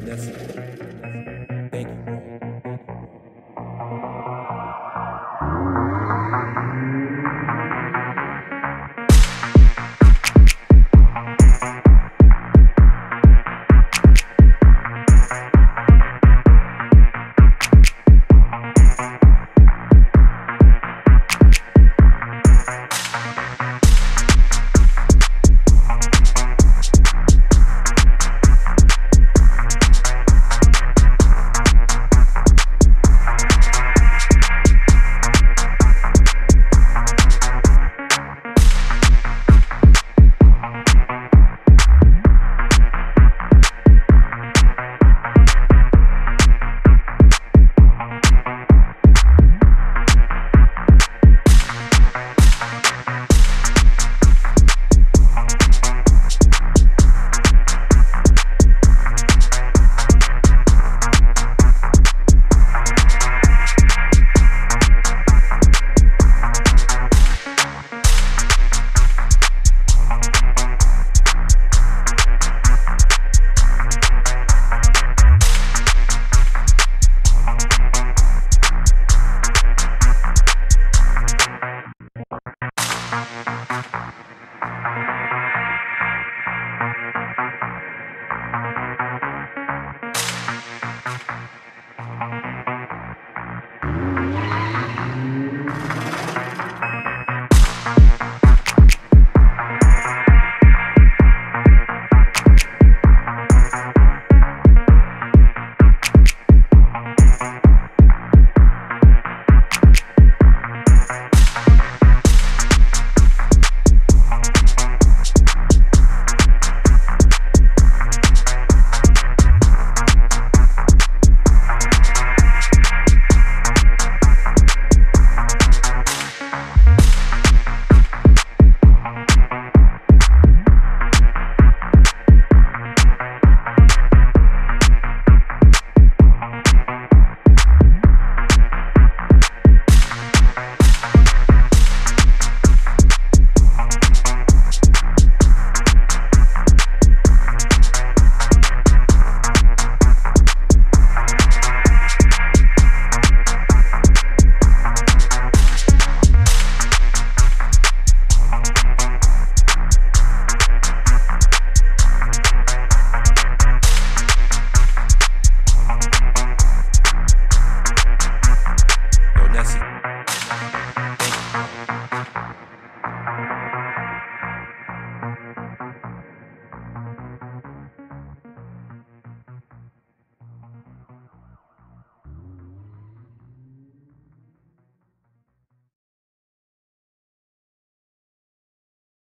Vanessa.